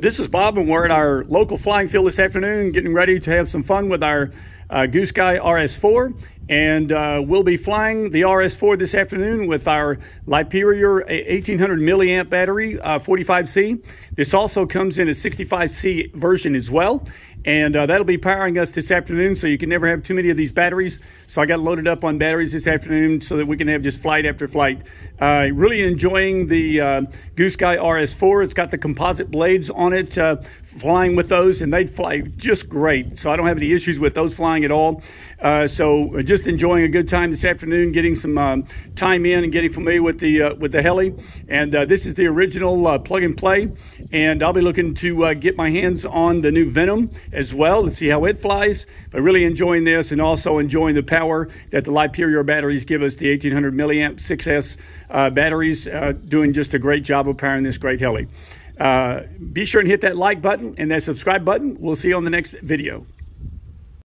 This is Bob, and we're at our local flying field this afternoon, getting ready to have some fun with our uh, Goosky RS4. And uh, we'll be flying the RS4 this afternoon with our Liperior 1800 milliamp battery, uh, 45C. This also comes in a 65C version as well. And uh, that'll be powering us this afternoon, so you can never have too many of these batteries. So I got loaded up on batteries this afternoon so that we can have just flight after flight. Uh, really enjoying the uh, Goosky RS4. It's got the composite blades on it, uh, flying with those, and they'd fly just great. So I don't have any issues with those flying at all. Uh, so just enjoying a good time this afternoon, getting some um, time in and getting familiar with the uh, with the heli. And uh, this is the original uh, plug and play. And I'll be looking to uh, get my hands on the new Venom as well to see how it flies. But really enjoying this and also enjoying the power that the Liperior batteries give us, the 1800 milliamp 6S uh, batteries, doing just a great job of powering this great heli. Uh, be sure and hit that like button and that subscribe button. We'll see you on the next video.